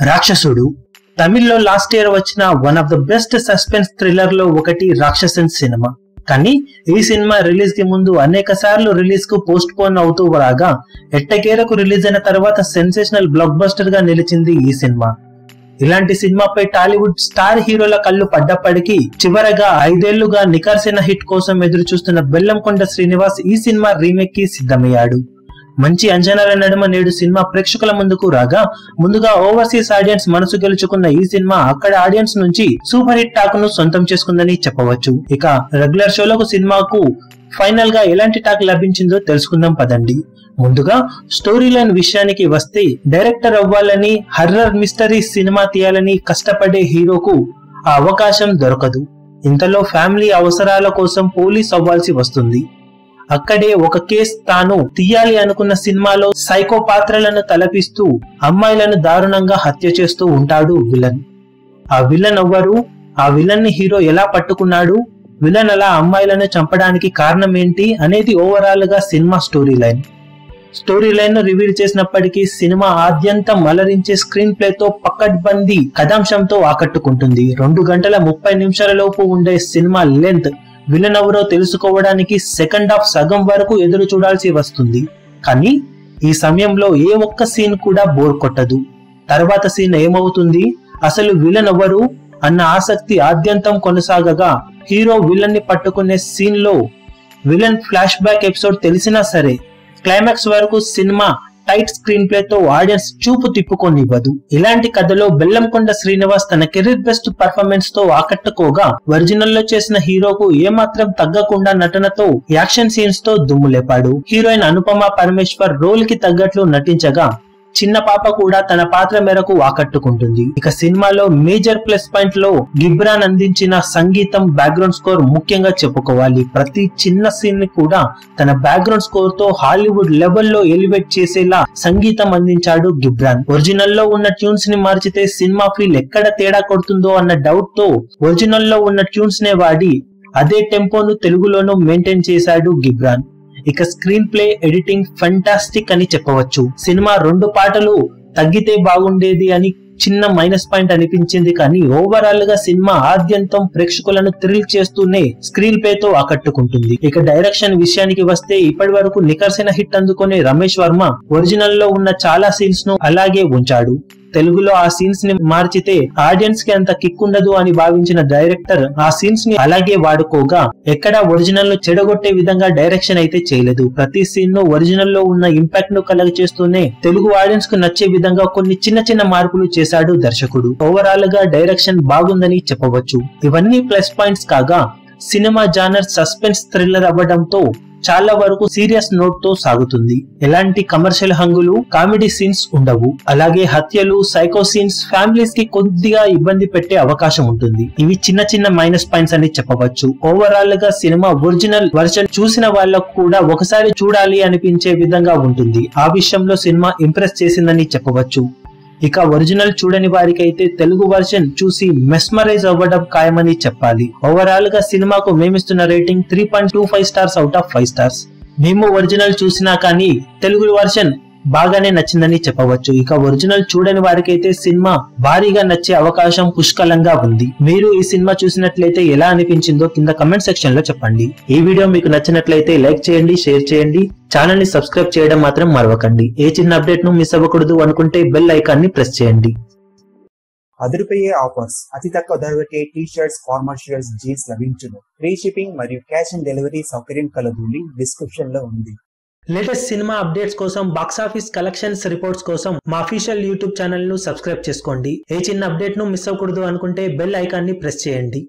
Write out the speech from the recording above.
రాక్షసుడు. తమిళ్ళో last year వచ్చిన one of the best suspense థ్రిల్లర్లో ఒకటి రాక్షసన్ సినిమా. కానీ ఈ సినిమా రిలీజ్కి ముందు అనేక సార్లు రిలీజ్కు పోస్ట్ పోన్ అవుతూ రాగా ఎట్టకేరకు రిలీజ్ అయిన తర్వాత సెన్సేషనల్ బ్లాక్ బస్టర్గా నిలిచింది ఈ సినిమా. ఇలాంటి సినిమాపై టాలీవుడ్ స్టార్ హీరోల కళ్ళు పడ్డప్పటికీ చివరగా ఐదేళ్ళుగా నికర్సిన హిట్ కోసం ఎదురు చూస్తున్న బెల్లంకొండ శ్రీనివాస్ ఈ సినిమా రీమేక్కి సిద్ధమయ్యాడు. మంచి అంచనాల నడుమ నేడు సినిమా ప్రేక్షకుల ముందుకు రాగా ముందుగా ఓవర్సీస్ ఆడియన్స్ మనసు గెలుచుకున్న ఈ సినిమా అక్కడ ఆడియన్స్ నుంచి సూపర్ హిట్ టాక్ను సొంతం చేసుకుందని చెప్పవచ్చు. ఇక రెగ్యులర్ షోలకు సినిమాకు ఫైనల్గా ఎలాంటి టాక్ లభించిందో తెలుసుకుందాం పదండి. ముందుగా స్టోరీ లైన్ విషయానికి వస్తే డైరెక్టర్ అవ్వాలని హర్రర్ మిస్టరీ సినిమా తీయాలని కష్టపడే హీరోకు ఆ అవకాశం దొరకదు. ఇంతలో ఫ్యామిలీ అవసరాల కోసం పోలీస్ అవ్వాల్సి వస్తుంది. అక్కడే ఒక కేస్ తాను తీయాలి అనుకున్న సినిమాలో సైకో పాత్రలను తలపిస్తూ అమ్మాయిలను దారుణంగా హత్య చేస్తూ ఉంటాడు విలన్. ఆ విలన్ ఎవ్వరు? ఆ విలన్ని హీరో ఎలా పట్టుకున్నాడు? విలన్ అలా అమ్మాయిలను చంపడానికి కారణం ఏంటి అనేది ఓవరాల్గా సినిమా స్టోరీ లైన్ స్టోరీ లైన్ను రివీల్ చేసినప్పటికీ సినిమా ఆద్యంతం అలరించే స్క్రీన్ ప్లే తో పక్కడ్బందీ కథాంశంతో ఆకట్టుకుంటుంది. రెండు గంటల ముప్పై నిమిషాల లోపు ఉండే సినిమా లెంత్ విలన్ ఎవరో తెలుసుకోవడానికి సెకండ్ హాఫ్ సగం వరకు ఎదురు చూడాల్సి వస్తుంది. కానీ ఈ సమయంలో ఏ ఒక్క సీన్ కూడా బోర్ కొట్టదు. తర్వాత సీన్ ఏమవుతుంది? అసలు విలన్ ఎవరు అన్న ఆసక్తి ఆద్యంతం కొనసాగగా హీరో విలన్ని పట్టుకునే సీన్లో విలన్ ఫ్లాష్ బ్యాక్ ఎపిసోడ్ తెలిసినా సరే క్లైమాక్స్ వరకు సినిమా టైట్ స్క్రీన్ ప్లే తో ఆడియన్స్ చూపు తిప్పుకొనివ్వదు. ఇలాంటి కథలో బెల్లంకొండ శ్రీనివాస్ తన కెరీర్ బెస్ట్ పర్ఫార్మెన్స్తో ఆకట్టుకోగా ఒరిజినల్లో చేసిన హీరోకు ఏమాత్రం తగ్గకుండా నటనతో యాక్షన్ సీన్స్తో దుమ్ము లేపాడు. హీరోయిన్ అనుపమ పరమేశ్వర్ రోల్కి తగ్గట్లు నటించగా చిన్న పాప కూడా తన పాత్ర మేరకు ఆకట్టుకుంటుంది. ఇక సినిమాలో మేజర్ ప్లస్ పాయింట్లో గిబ్రాన్ అందించిన సంగీతం బ్యాక్గ్రౌండ్ స్కోర్ ముఖ్యంగా చెప్పుకోవాలి. ప్రతి చిన్న సీన్ని కూడా తన బ్యాక్గ్రౌండ్ స్కోర్తో హాలీవుడ్ లెవెల్లో ఎలివేట్ చేసేలా సంగీతం అందించాడు గిబ్రాన్. ఒరిజినల్లో ఉన్న ట్యూన్స్ని మార్చితే సినిమా ఫీల్ ఎక్కడ తేడా కొడుతుందో అన్న డౌట్తో ఒరిజినల్లో ఉన్న ట్యూన్స్ నే వాడి అదే టెంపోను తెలుగులోనూ మెయింటైన్ చేశాడు గిబ్రాన్. ఇక స్క్రీన్ ప్లే ఎడిటింగ్ ఫంటాస్టిక్ అని చెప్పవచ్చు. సినిమా రెండు పాటలు తగ్గితే బాగుండేది అని చిన్న మైనస్ పాయింట్ అనిపించింది కానీ ఓవరాల్గా సినిమా ఆద్యంతం ప్రేక్షకులను థ్రిల్ చేస్తూనే స్క్రీన్ ప్లే తో ఆకట్టుకుంటుంది. ఇక డైరెక్షన్ విషయానికి వస్తే ఇప్పటి వరకు నికర్సిన హిట్ అందుకునే రమేష్ వర్మ ఒరిజినల్లో ఉన్న చాలా సీన్స్ను అలాగే ఉంచాడు. తెలుగులో ఆ సీన్స్ని మార్చితే ఆడియన్స్కి అంత కిక్ ఉండదు అని భావించిన డైరెక్టర్ ఆ సీన్స్ని అలాగే వాడుకోగా. ఎక్కడా ఒరిజినల్ను చెడగొట్టే విధంగా డైరెక్షన్ అయితే చేయలేదు. ప్రతి సీన్ను ఒరిజినల్లో ఉన్న ఇంపాక్ట్ను కలగ చేస్తూనే తెలుగు ఆడియన్స్కు నచ్చే విధంగా కొన్ని చిన్న చిన్న మార్పులు చేశాడు దర్శకుడు. ఓవరాల్గా డైరెక్షన్ బాగుందని చెప్పవచ్చు. ఇవన్నీ ప్లస్ పాయింట్స్ కాగా సినిమా జానర్ సస్పెన్స్ థ్రిల్లర్ అవ్వడంతో చాలా వరకు సీరియస్ నోట్తో సాగుతుంది. ఎలాంటి కమర్షియల్ హంగులు కామెడీ సీన్స్ ఉండవు. అలాగే హత్యలు సైకో సీన్స్ ఫ్యామిలీస్కి కొద్దిగా ఇబ్బంది పెట్టే అవకాశం ఉంటుంది. ఇవి చిన్న చిన్న మైనస్ పాయింట్స్ అని చెప్పవచ్చు. ఓవరాల్గా సినిమా ఒరిజినల్ వర్షన్ చూసిన వాళ్ళకు కూడా ఒకసారి చూడాలి అనిపించే విధంగా ఉంటుంది. ఆ విషయంలో సినిమా ఇంప్రెస్ చేసిందని చెప్పవచ్చు. ఇక ఒరిజినల్ చూడని వారికైతే తెలుగు వర్షన్ చూసి మెస్మరైజ్ అవ్వడం ఖాయమని చెప్పాలి. ఓవరాల్గా సినిమాకు మేమిస్తున్న rating three point two five stars out of five stars మేము ఒరిజినల్ చూసినా కానీ తెలుగు వర్షన్ బాగానే నచ్చిందని చెప్పవచ్చు. ఇక ఒరిజినల్ చూడని వారికైతే సినిమా భారీగా నచ్చే అవకాశం పుష్కలంగా ఉంది. మీరు ఈ సినిమా చూసినట్లయితే ఎలా అనిపించిందో కింద కమెంట్ సెక్షన్లో చెప్పండి. ఈ వీడియో మీకు నచ్చినట్లయితే లైక్ చేయండి షేర్ చేయండి. ఛానల్ని సబ్స్క్రైబ్ చేయడం మాత్రం మరవకండి. ఏ చిన్న అప్డేట్ను మిస్ అవ్వకూడదు అనుకుంటే బెల్ ఐకాన్ని ప్రెస్ చేయండి. అదిరిపోయే ఆఫర్స్ అతి తక్కువ ధరకే T shirts formal shirts jeans లభించును. ఫ్రీ షిప్పింగ్ మరియు క్యాష్ ఆన్ డెలివరీ సౌకర్యం కలదు లింక్ డిస్క్రిప్షన్లో ఉంది. లేటెస్ట్ సినిమా అప్డేట్స్ కోసం బాక్సాఫీస్ కలెక్షన్స్ రిపోర్ట్స్ కోసం మా అఫీషియల్ యూట్యూబ్ ఛానల్ను సబ్స్క్రైబ్ చేసుకోండి. ఏ చిన్న అప్డేట్ను మిస్ అవ్వకూడదు అనుకుంటే బెల్ ఐకాన్ని ప్రెస్ చేయండి.